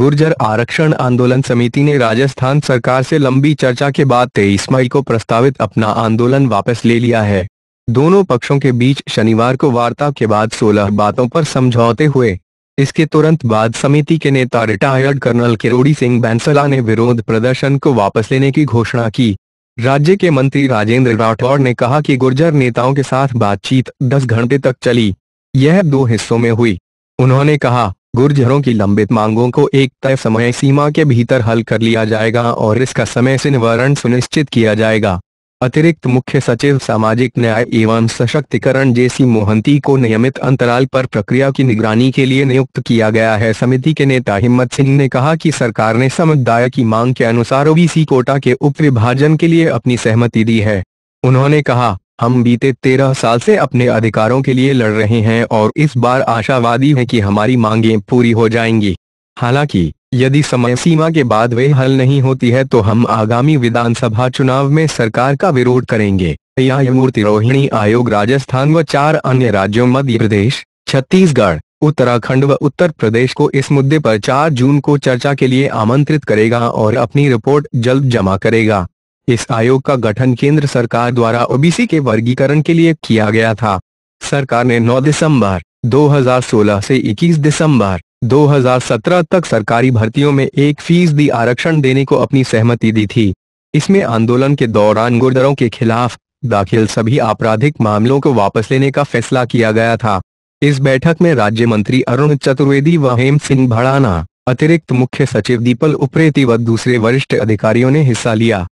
गुर्जर आरक्षण आंदोलन समिति ने राजस्थान सरकार से लंबी चर्चा के बाद तेईस मई को प्रस्तावित अपना आंदोलन वापस ले लिया है। दोनों पक्षों के बीच शनिवार को वार्ता के बाद 16 बातों पर समझौते हुए। इसके तुरंत बाद समिति के नेता रिटायर्ड कर्नल किरोड़ी सिंह बैंसला ने विरोध प्रदर्शन को वापस लेने की घोषणा की। राज्य के मंत्री राजेंद्र राठौड़ ने कहा कि गुर्जर नेताओं के साथ बातचीत 10 घंटे तक चली। यह दो हिस्सों में हुई। उन्होंने कहा गुर्जरों की लंबित मांगों को एक तय समय सीमा के भीतर हल कर लिया जाएगा और इसका समय से निवारण सुनिश्चित किया जाएगा। अतिरिक्त मुख्य सचिव सामाजिक न्याय एवं सशक्तिकरण जेसी मोहंती को नियमित अंतराल पर प्रक्रिया की निगरानी के लिए नियुक्त किया गया है। समिति के नेता हिम्मत सिंह ने कहा कि सरकार ने समुदाय की मांग के अनुसार ओबीसी कोटा के उप विभाजन के लिए अपनी सहमति दी है। उन्होंने कहा हम बीते तेरह साल से अपने अधिकारों के लिए लड़ रहे हैं और इस बार आशावादी है कि हमारी मांगें पूरी हो जाएँगी। हालाँकि, यदि समय सीमा के बाद वे हल नहीं होती है तो हम आगामी विधानसभा चुनाव में सरकार का विरोध करेंगे। न्यायमूर्ति रोहिणी आयोग राजस्थान व चार अन्य राज्यों मध्य प्रदेश, छत्तीसगढ़, उत्तराखंड व उत्तर प्रदेश को इस मुद्दे पर 4 जून को चर्चा के लिए आमंत्रित करेगा और अपनी रिपोर्ट जल्द जमा करेगा। इस आयोग का गठन केंद्र सरकार द्वारा ओबीसी के वर्गीकरण के लिए किया गया था। सरकार ने 9 दिसंबर 2016 से 21 दिसंबर 2017 तक सरकारी भर्तियों में एक फ़ीसदी आरक्षण देने को अपनी सहमति दी थी। इसमें आंदोलन के दौरान गुर्दरों के खिलाफ दाखिल सभी आपराधिक मामलों को वापस लेने का फैसला किया गया था। इस बैठक में राज्य मंत्री अरुण चतुर्वेदी व हेम सिंह भड़ाना, अतिरिक्त मुख्य सचिव दीपल उप्रेती व दूसरे वरिष्ठ अधिकारियों ने हिस्सा लिया।